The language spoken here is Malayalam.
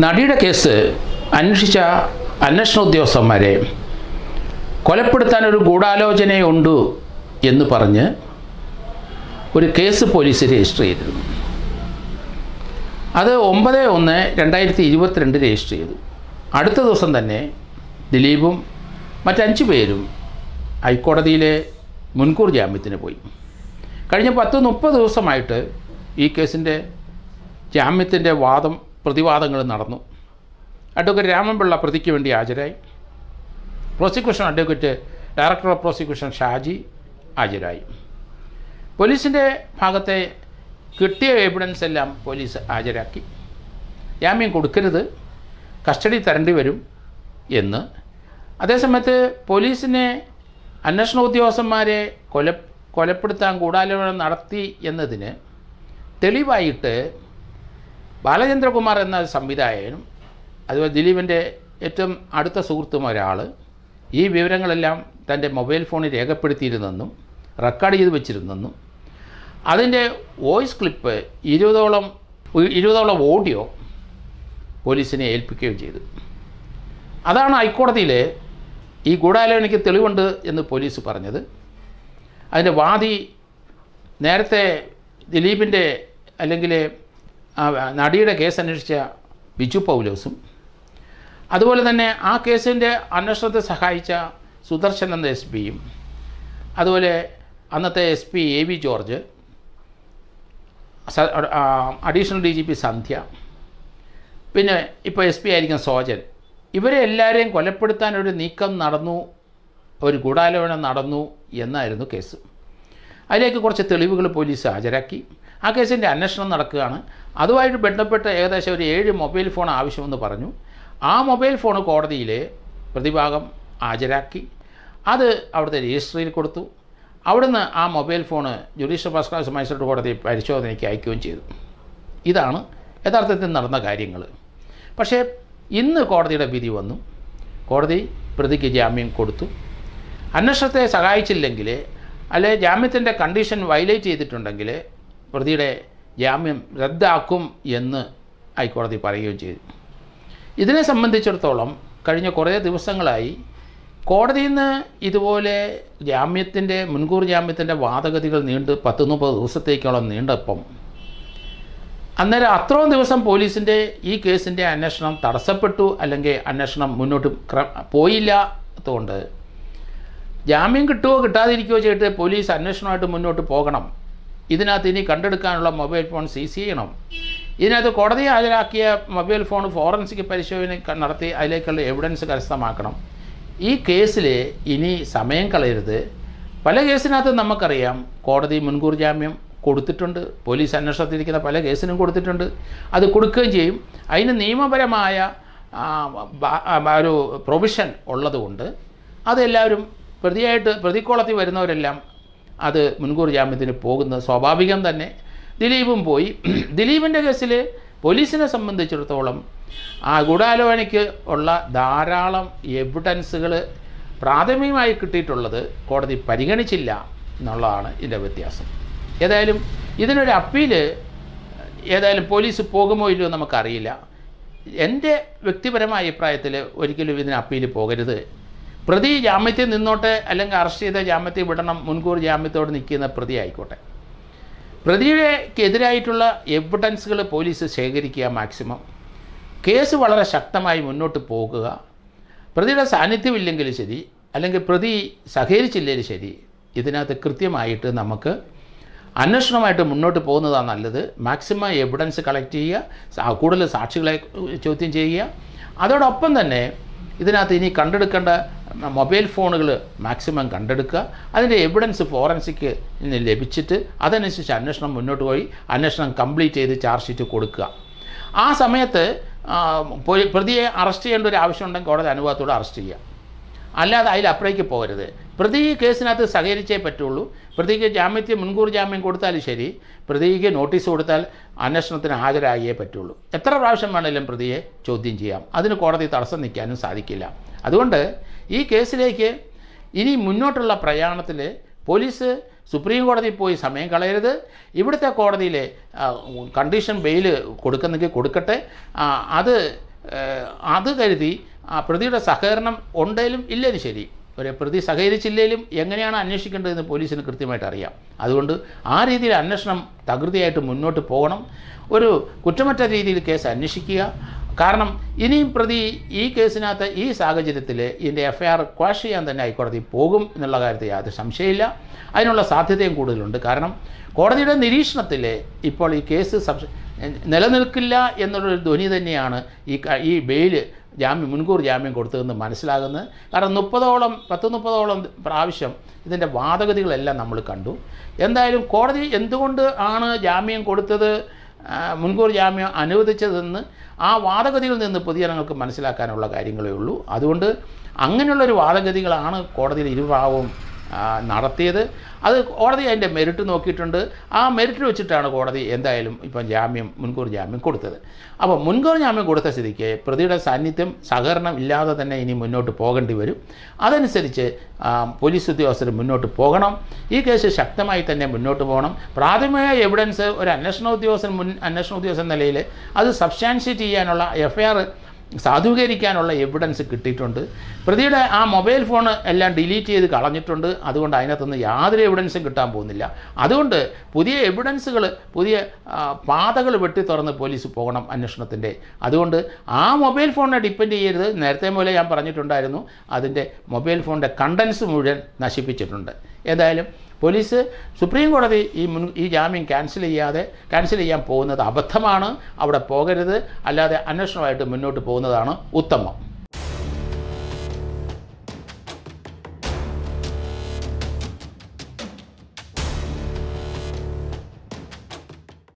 നടിയുടെ കേസ് അന്വേഷിച്ച അന്വേഷണ ഉദ്യോഗസ്ഥന്മാരെ കൊലപ്പെടുത്താൻ ഒരു ഗൂഢാലോചനയുണ്ട് എന്ന് പറഞ്ഞ് ഒരു കേസ് പോലീസ് രജിസ്റ്റർ ചെയ്തിരുന്നു. അത് ഒമ്പത് ഒന്ന് രണ്ടായിരത്തി ഇരുപത്തിരണ്ട് രജിസ്റ്റർ ചെയ്തു. അടുത്ത ദിവസം തന്നെ ദിലീപും മറ്റഞ്ച് പേരും ഹൈക്കോടതിയിലെ മുൻകൂർ ജാമ്യത്തിന് പോയി. കഴിഞ്ഞ പത്ത് മുപ്പത് ദിവസമായിട്ട് ഈ കേസിന്റെ ജാമ്യത്തിന്റെ വാദം പ്രതിവാദങ്ങൾ നടന്നു. അഡ്വക്കേറ്റ് രാമൻപിള്ള പ്രതിക്ക് വേണ്ടി ഹാജരായി. Prosecution advocate director of prosecution Shaji ഹാജരായി. പോലീസിന്റെ ഭാഗത്തെ കിട്ടിയ എവിഡൻസ് എല്ലാം പോലീസ് ഹാജരാക്കി. ജാമ്യം കൊടുക്കരുത് കസ്റ്റഡി തരേണ്ടി വരും എന്ന്. അതേസമയത്ത് പോലീസിനെ അന്വേഷണ ഉദ്യോഗസ്ഥന്മാരെ കൊല കൊലപ്പെടുത്താൻ ഗൂഢാലോചന നടത്തി എന്നതിന് തെളിവായിട്ട് ബാലചന്ദ്രകുമാർ എന്ന സംവിധായകനും അതുപോലെ ദിലീപിന്റെ ഏറ്റവും അടുത്ത സുഹൃത്തും ഒരാൾ ഈ വിവരങ്ങളെല്ലാം തന്റെ മൊബൈൽ ഫോണിൽ രേഖപ്പെടുത്തിയിരുന്നെന്നും റെക്കോർഡ് ചെയ്ത് വെച്ചിരുന്നെന്നും. അതിന്റെ വോയിസ് ക്ലിപ്പ് ഇരുപതോളം ഇരുപതോളം ഓഡിയോ പോലീസിനെ ഏൽപ്പിക്കുകയും ചെയ്തു. അതാണ് ഹൈക്കോടതിയിൽ ഈ ഗൂഢാലോചനയ്ക്ക് തെളിവുണ്ട് എന്ന് പോലീസ് പറഞ്ഞത്. അതിന്റെ വാദി നേരത്തെ ദിലീപിന്റെ അല്ലെങ്കിൽ നടിയുടെ കേസ് അന്വേഷിച്ച ബിജു പൗലോസും അതുപോലെ തന്നെ ആ കേസിന്റെ അന്വേഷണത്തെ സഹായിച്ച സുദർശൻ എന്ന എസ് പിയും അതുപോലെ അന്നത്തെ S P A V George additional D G P Sandhya പിന്നെ ഇപ്പോൾ എസ് പി ആയിരിക്കും സോജൻ ഇവരെ എല്ലാവരെയും കൊലപ്പെടുത്താൻ ഒരു നീക്കം നടന്നു ഒരു ഗൂഢാലോചന നടന്നു എന്നായിരുന്നു കേസ്. അതിലേക്ക് കുറച്ച് തെളിവുകൾ പോലീസ് ഹാജരാക്കി. ആ കേസിന്റെ അന്വേഷണം നടക്കുകയാണ്. അതുമായിട്ട് ബന്ധപ്പെട്ട് ഏകദേശം ഒരു ഏഴ് മൊബൈൽ ഫോൺ ആവശ്യമെന്ന് പറഞ്ഞു. ആ മൊബൈൽ ഫോൺ കോടതിയിൽ പ്രതിഭാഗം ഹാജരാക്കി. അത് അവിടുത്തെ രജിസ്ട്രിയിൽ കൊടുത്തു. അവിടുന്ന് ആ mobile phone judicial first class magistrate കോടതി പരിശോധനയ്ക്ക് അയക്കുകയും ചെയ്തു. ഇതാണ് യഥാർത്ഥത്തിൽ നടന്ന കാര്യങ്ങൾ. പക്ഷേ ഇന്ന് കോടതിയുടെ വിധി വന്നു. കോടതി പ്രതിക്ക് ജാമ്യം കൊടുത്തു. അന്വേഷണത്തെ സഹായിച്ചില്ലെങ്കിൽ അല്ലെ ജാമ്യത്തിന്റെ കണ്ടീഷൻ വയലേറ്റ് ചെയ്തിട്ടുണ്ടെങ്കിൽ പ്രതിയുടെ ജാമ്യം റദ്ദാക്കും എന്ന് ഹൈക്കോടതി പറയുകയും ചെയ്തു. ഇതിനെ സംബന്ധിച്ചിടത്തോളം കഴിഞ്ഞ കുറേ ദിവസങ്ങളായി കോടതിയിൽ നിന്ന് ഇതുപോലെ ജാമ്യത്തിന്റെ മുൻകൂർ ജാമ്യത്തിന്റെ വാദഗതികൾ നീണ്ട് പത്ത് മുപ്പത് ദിവസത്തേക്കോളം നീണ്ടപ്പം അന്നേരം അത്രയും ദിവസം പോലീസിന്റെ ഈ കേസിന്റെ അന്വേഷണം തടസ്സപ്പെട്ടു അല്ലെങ്കിൽ അന്വേഷണം മുന്നോട്ട് പോയില്ലാത്തതുകൊണ്ട് ജാമ്യം കിട്ടുമോ കിട്ടാതിരിക്കുകയോ ചെയ്തിട്ട് പോലീസ് അന്വേഷണമായിട്ട് മുന്നോട്ട് പോകണം ഇതിനകത്ത് ഇനി കണ്ടെടുക്കാനുള്ള മൊബൈൽ ഫോൺ സീസ് ചെയ്യണം. ഇതിനകത്ത് കോടതി ഹാജരാക്കിയ മൊബൈൽ ഫോൺ ഫോറൻസിക് പരിശോധന നടത്തി അതിലേക്കുള്ള എവിഡൻസ് കരസ്ഥമാക്കണം. ഈ കേസിൽ ഇനി സമയം കളയരുത്. പല കേസിനകത്ത് നമുക്കറിയാം കോടതി മുൻകൂർ ജാമ്യം കൊടുത്തിട്ടുണ്ട്. പോലീസ് അന്വേഷണത്തിരിക്കുന്ന പല കേസിനും കൊടുത്തിട്ടുണ്ട്. അത് കൊടുക്കുകയും ചെയ്യും. അതിന് നിയമപരമായ ഒരു പ്രൊവിഷൻ ഉള്ളതുകൊണ്ട് അതെല്ലാവരും പ്രതിയായിട്ട് പ്രതിക്കോളത്തിൽ വരുന്നവരെല്ലാം അത് മുൻകൂർ ജാമ്യത്തിന് പോകുന്നത് സ്വാഭാവികം തന്നെ. ദിലീപും പോയി. ദിലീപിന്റെ കേസിൽ പോലീസിനെ സംബന്ധിച്ചിടത്തോളം ആ ഗൂഢാലോചനയ്ക്ക് ഉള്ള ധാരാളം എവിഡൻസുകൾ പ്രാഥമികമായി കിട്ടിയിട്ടുള്ളത് കോടതി പരിഗണിച്ചില്ല എന്നുള്ളതാണ് ഇതിന്റെ വ്യത്യാസം. ഏതായാലും ഇതിനൊരു അപ്പീൽ ഏതായാലും പോലീസ് പോകുമോ ഇല്ലയോ നമുക്കറിയില്ല. എന്റെ വ്യക്തിപരമായ അഭിപ്രായത്തിൽ ഒരിക്കലും ഇതിന് അപ്പീൽ പോകരുത്. പ്രതി ജാമ്യത്തിൽ നിന്നോട്ടെ അല്ലെങ്കിൽ അറസ്റ്റ് ചെയ്ത ജാമ്യത്തിൽ വിടണം മുൻകൂർ ജാമ്യത്തോട് നിൽക്കുന്ന പ്രതി ആയിക്കോട്ടെ. പ്രതിയെക്കെതിരായിട്ടുള്ള എവിഡൻസുകൾ പോലീസ് ശേഖരിക്കുക മാക്സിമം കേസ് വളരെ ശക്തമായി മുന്നോട്ട് പോകുക. പ്രതിയുടെ സാന്നിധ്യമില്ലെങ്കിൽ ശരി അല്ലെങ്കിൽ പ്രതി സഹകരിച്ചില്ലെങ്കിലും ശരി ഇതിനകത്ത് കൃത്യമായിട്ട് നമുക്ക് അന്വേഷണമായിട്ട് മുന്നോട്ട് പോകുന്നതാണ് നല്ലത്. മാക്സിമം എവിഡൻസ് കളക്ട് ചെയ്യുക കൂടുതൽ സാക്ഷികളെ ചോദ്യം ചെയ്യുക. അതോടൊപ്പം തന്നെ ഇതിനകത്ത് ഇനി കണ്ടെടുക്കേണ്ട മൊബൈൽ ഫോണുകൾ മാക്സിമം കണ്ടെടുക്കുക. അതിന്റെ എവിഡൻസ് ഫോറൻസിക് ലഭിച്ചിട്ട് അതനുസരിച്ച് അന്വേഷണം മുന്നോട്ട് പോയി അന്വേഷണം കംപ്ലീറ്റ് ചെയ്ത് ചാർജ് ഷീറ്റ് കൊടുക്കുക. ആ സമയത്ത് പ്രതിയെ അറസ്റ്റ് ചെയ്യേണ്ട ഒരു ആവശ്യമുണ്ടെങ്കിൽ കോടതി അനുവാദത്തോടെ അറസ്റ്റ് ചെയ്യുക. അല്ലാതെ അതിലപ്പുറേക്ക് പോകരുത്. പ്രതി കേസിനകത്ത് സഹകരിച്ചേ പറ്റുള്ളൂ. പ്രതിക്ക് ജാമ്യത്തിൽ മുൻകൂർ ജാമ്യം കൊടുത്താലും ശരി. പ്രതിക്ക് നോട്ടീസ് കൊടുത്താൽ അന്വേഷണത്തിന് ഹാജരാകിയേ പറ്റുള്ളൂ. എത്ര പ്രാവശ്യം വേണമെങ്കിലും പ്രതിയെ ചോദ്യം ചെയ്യാം. അതിന് കോടതി തടസ്സം നിൽക്കാനും സാധിക്കില്ല. അതുകൊണ്ട് ഈ കേസിലേക്ക് ഇനി മുന്നോട്ടുള്ള പ്രയാണത്തിൽ പോലീസ് സുപ്രീം കോടതിയിൽ പോയി സമയം കളയരുത്. ഇവിടുത്തെ കോടതിയിൽ കണ്ടീഷൻ ബെയിൽ കൊടുക്കുന്നെങ്കിൽ കൊടുക്കട്ടെ. അത് അത് കരുതി ആ പ്രതിയുടെ സഹകരണം ഉണ്ടെങ്കിലും ഇല്ലെങ്കിലും ശരി. ഒരു പ്രതി സഹകരിച്ചില്ലെങ്കിലും എങ്ങനെയാണ് അന്വേഷിക്കേണ്ടതെന്ന് പോലീസിന് കൃത്യമായിട്ട് അറിയാം. അതുകൊണ്ട് ആ രീതിയിൽ അന്വേഷണം തകൃതിയായിട്ട് മുന്നോട്ട് പോകണം. ഒരു കുറ്റമറ്റ രീതിയിൽ കേസ് അന്വേഷിക്കുക. കാരണം ഇനിയും പ്രതി ഈ കേസിനകത്ത് ഈ സാഹചര്യത്തിൽ ഇതിന്റെ എഫ് ഐ ആർ ക്വാഷ് ചെയ്യാൻ തന്നെ ഹൈക്കോടതി പോകും എന്നുള്ള കാര്യത്തിൽ യാതൊരു സംശയമില്ല. അതിനുള്ള സാധ്യതയും കൂടുതലുണ്ട്. കാരണം കോടതിയുടെ നിരീക്ഷണത്തിൽ ഇപ്പോൾ ഈ കേസ് സംശ നിലനിൽക്കില്ല എന്നുള്ളൊരു ധ്വനി തന്നെയാണ് ഈ ഈ ബെയിൽ ജാമ്യം മുൻകൂർ ജാമ്യം കൊടുത്തതെന്ന് മനസ്സിലാകുന്നത്. കാരണം മുപ്പതോളം പത്ത് മുപ്പതോളം പ്രാവശ്യം ഇതിന്റെ വാദഗതികളെല്ലാം നമ്മൾ കണ്ടു. എന്തായാലും കോടതി എന്തുകൊണ്ട് ആണ് ജാമ്യം കൊടുത്തത്? മുൻകൂർ ജാമ്യം അനുവദിച്ചതെന്ന് ആ വാദഗതികളിൽ നിന്ന് പൊതുജനങ്ങൾക്ക് മനസ്സിലാക്കാനുള്ള കാര്യങ്ങളേ ഉള്ളൂ. അതുകൊണ്ട് അങ്ങനെയുള്ളൊരു വാദഗതികളാണ് കോടതിയിൽ ഇരുഭാഗവും നടത്തിയത്. അത് കോടതി അതിന്റെ മെറിറ്റ് നോക്കിയിട്ടുണ്ട്. ആ മെറിറ്റ് വെച്ചിട്ടാണ് കോടതി എന്തായാലും ഇപ്പം ജാമ്യം മുൻകൂർ ജാമ്യം കൊടുത്തത്. അപ്പോൾ മുൻകൂർ ജാമ്യം കൊടുത്ത സ്ഥിതിക്ക് പ്രതിയുടെ സാന്നിധ്യം സഹകരണം ഇല്ലാതെ തന്നെ ഇനി മുന്നോട്ട് പോകേണ്ടി വരും. അതനുസരിച്ച് പോലീസ് ഉദ്യോഗസ്ഥർ മുന്നോട്ട് പോകണം. ഈ കേസ് ശക്തമായി തന്നെ മുന്നോട്ട് പോകണം. പ്രാഥമിക എവിഡൻസ് ഒരു അന്വേഷണ ഉദ്യോഗസ്ഥൻ മുൻ അന്വേഷണ ഉദ്യോഗസ്ഥൻ നിലയിൽ അത് സബ്സ്റ്റാൻഷ്യേറ്റ് ചെയ്യാനുള്ള എഫ് ആർ സാധൂകരിക്കാനുള്ള എവിഡൻസ് കിട്ടിയിട്ടുണ്ട്. പ്രതിയുടെ ആ മൊബൈൽ ഫോൺ എല്ലാം ഡിലീറ്റ് ചെയ്ത് കളഞ്ഞിട്ടുണ്ട്. അതുകൊണ്ട് അതിനകത്തുനിന്ന് യാതൊരു എവിഡൻസും കിട്ടാൻ പോകുന്നില്ല. അതുകൊണ്ട് പുതിയ എവിഡൻസുകൾ പുതിയ പാതകൾ വെട്ടി തുറന്ന് പോലീസ് പോകണം അന്വേഷണത്തിന്റെ അതുകൊണ്ട് ആ മൊബൈൽ ഫോണിനെ ഡിപ്പെൻഡ് ചെയ്യരുത്. നേരത്തെ പോലെ ഞാൻ പറഞ്ഞിട്ടുണ്ടായിരുന്നു. അതിന്റെ മൊബൈൽ ഫോണിന്റെ കണ്ടൻസ് മുഴുവൻ നശിപ്പിച്ചിട്ടുണ്ട്. ഏതായാലും പോലീസ് സുപ്രീം കോടതി ഈ മുൻ ഈ ജാമ്യം ക്യാൻസൽ ചെയ്യാതെ ക്യാൻസൽ ചെയ്യാൻ പോകുന്നത് അബദ്ധമാണ്. അവിടെ പോകരുത്. അല്ലാതെ അന്വേഷണമായിട്ട് മുന്നോട്ട് പോകുന്നതാണ് ഉത്തമം.